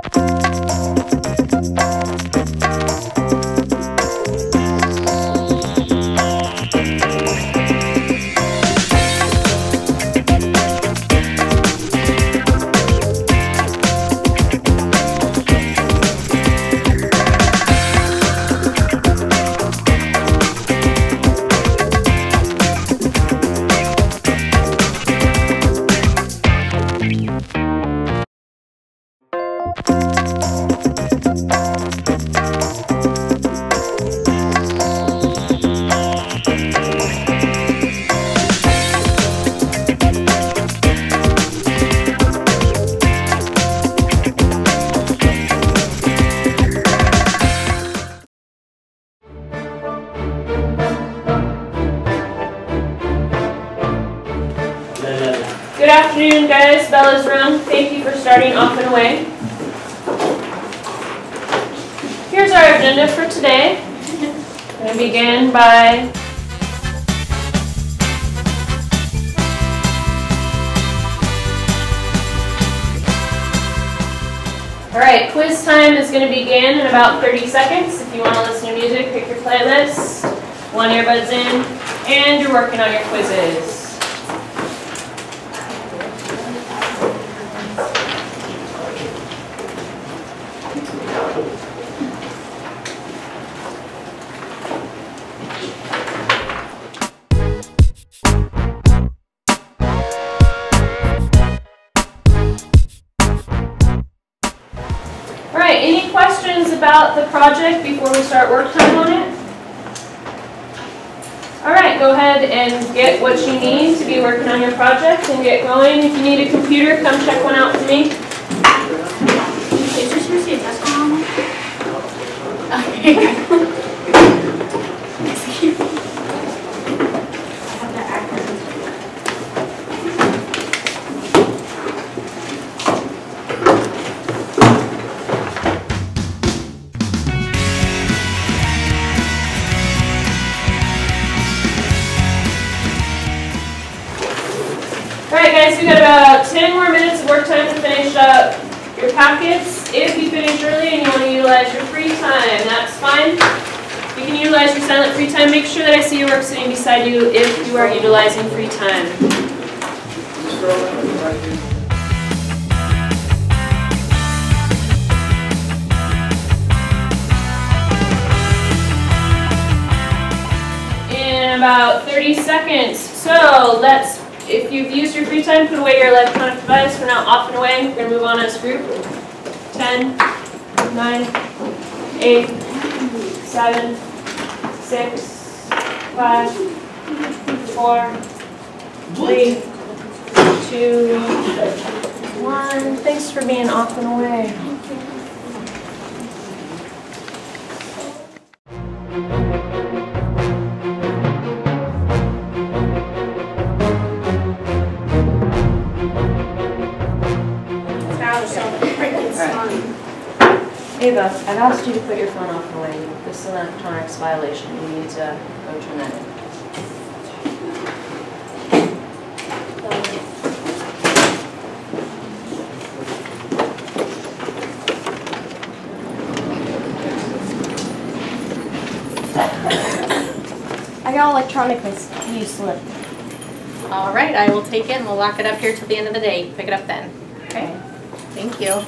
Thank mm -hmm. you. Good afternoon, guys. Bell is rung. Thank you for starting off and away. Here's our agenda for today. I'm going to begin by All right, quiz time is going to begin in about 30 seconds. If you want to listen to music, pick your playlist, one earbuds in, and you're working on your quizzes. Questions about the project before we start work time on it? All right, go ahead and get what you need to be working on your project and get going. If you need a computer, come check one out for me. More minutes of work time to finish up your packets. If you finish early and you want to utilize your free time, that's fine. You can utilize your silent free time. Make sure that I see your work sitting beside you if you are utilizing free time. In about 30 seconds. So let's, if you've used your free time, put away your electronic device. We're now off and away. We're going to move on as a group. 10, 9, 8, 7, 6, 5, 4, 3, 2, 1. Thanks for being off and away. Ava, I've asked you to put your phone off the away. This is an electronics violation. You need to go turn that in. I got electronic you slip. All right, I will take it and we'll lock it up here till the end of the day. Pick it up then. Okay. Thank you.